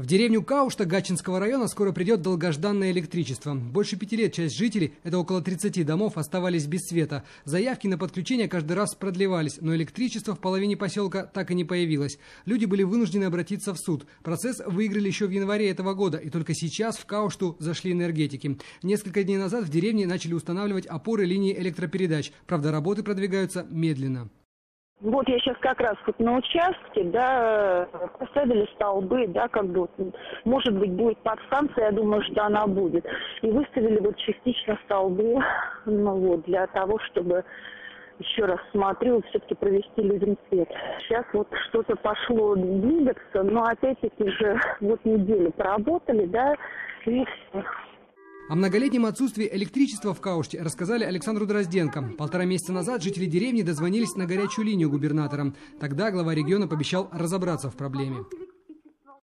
В деревню Каушта Гатчинского района скоро придет долгожданное электричество. Больше пяти лет часть жителей, это около 30 домов, оставались без света. Заявки на подключение каждый раз продлевались, но электричество в половине поселка так и не появилось. Люди были вынуждены обратиться в суд. Процесс выиграли еще в январе этого года, и только сейчас в Каушту зашли энергетики. Несколько дней назад в деревне начали устанавливать опоры линии электропередач. Правда, работы продвигаются медленно. Вот я сейчас как раз вот на участке, да, поставили столбы, да, как бы, может быть, будет подстанция, я думаю, что она будет. И выставили вот частично столбы, ну вот, для того, чтобы еще раз смотрю, все-таки провести людям свет. Сейчас вот что-то пошло двигаться, но опять-таки же вот неделю поработали, да, и. О многолетнем отсутствии электричества в Кауште рассказали Александру Дрозденко. Полтора месяца назад жители деревни дозвонились на горячую линию губернатора. Тогда глава региона пообещал разобраться в проблеме.